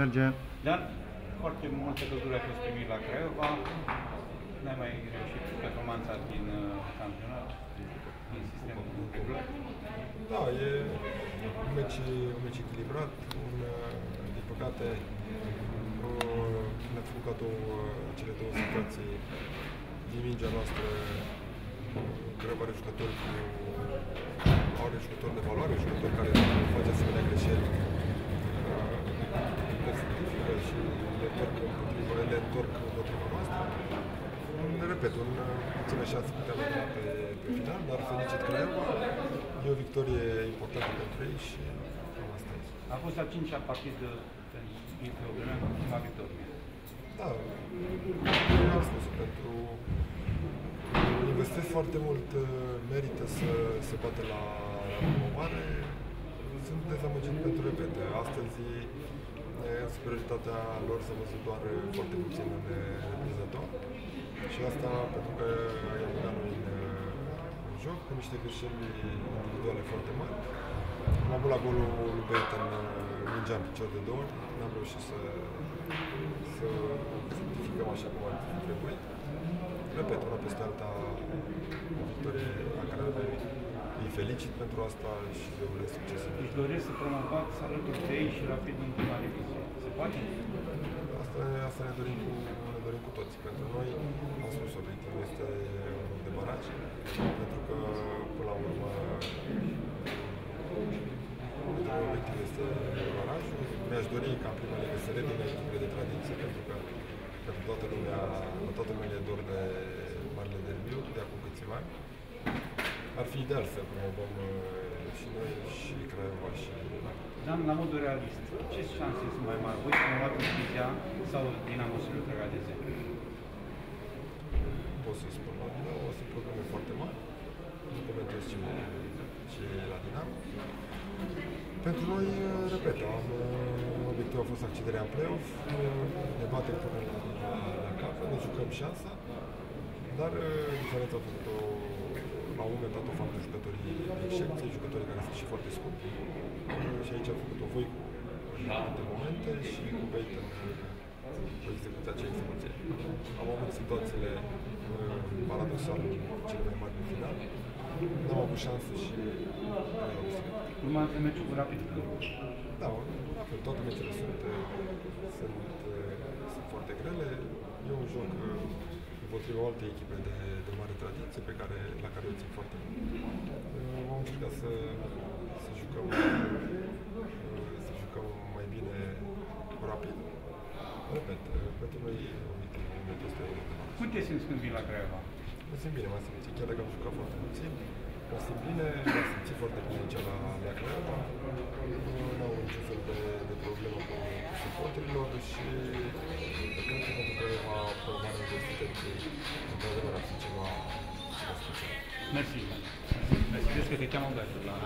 Merge. Dar foarte multe călduri ai fost primit la Craiova. N-ai mai reușit performanța din uh, campionat, din sistemul regulat. Da, e un meci, un meci echilibrat. Un, uh, din păcate, uh, ne-a făcut cadou uh, cele două situații din mingea noastră. Craiova are jucători cu are jucători de valoare, jucători care face asemenea greșeli uh, le fructifică și le întorc împotriva, le întorc împotriva noastră. Un, repet, un puțină șansă puteam avea pe, pe final, dar felicit Craiova. E o victorie importantă pentru ei și cam asta este. A fost a cincea partidă pentru IPO cu prima victorie. Da, eu am spus pentru investesc foarte mult, uh, merită să se poate la, la promovare. Sunt dezamăgit pentru repete. Astăzi, în superioritatea lor s-a văzut doar foarte puțin în reprezentant. Și asta pentru că i-am băgat noi în, în joc cu niște greșeli individuale foarte mari. Am avut la golul lui Beitan mingea în picior de două ori, n-am reușit să, să simplificăm așa cum ar trebui. Repet, una peste alta, o victorie la care îi felicit pentru asta și le urez succes. Își doresc să promovați alături de ei și rapid în prima divizie. Se poate? Asta, asta ne, dorim cu, ne dorim cu toți. Pentru noi, am spus, obiectivul este un loc de baraj, pentru că, până la urmă, obiectivul este barajul. Mi-aș dori ca în prima ligă să revină echipele de tradiție, pentru că pentru toată lumea, toată lumea e dor de marile derbiuri de acum câțiva ani. Ar fi ideal să promovăm uh, și noi și Craiova și Dan, la modul realist, ce șanse sunt mai mari? Voi promovați divizia sau Dinamo să lucrarea de 10? pot să spun la Dinamo, sunt probleme foarte mari. Nu comentez ce, ce e la Dinamo. Pentru noi, uh, repet, am, uh, obiectivul a fost accederea în play-off, ne batem până la, la, la capăt, ne jucăm șansa, dar diferența a făcut-o la un moment dat o fac jucătorii din secție, jucătorii care sunt și foarte scumpi. Și aici a făcut-o voi cu multe momente și cu Beitan cu execuția acei execuție. Am avut situațiile paradoxal cele mai mari din final. N-am avut șanse și Urmează meciul cu Rapid Da, la fel, toate meciurile sunt, sunt, sunt foarte grele. E un joc împotriva alte echipe de, de mare tradiție pe care, la care o țin foarte mult. Vom încerca să, să jucăm să jucăm mai bine rapid. Repet, pentru noi obiectivul momentul este Cum te simți când vii la Craiova? Mă simt bine, mă simt chiar dacă am jucat foarte puțin. Mă simt bine, mă simt foarte bine aici la, la Craiova. Nu au niciun cu suporterilor și cred că pentru Craiova promovarea universității într-adevăr ar fi ceva, ceva special. Mersi. Mersi. Mersi. Crezi că te cheamă în la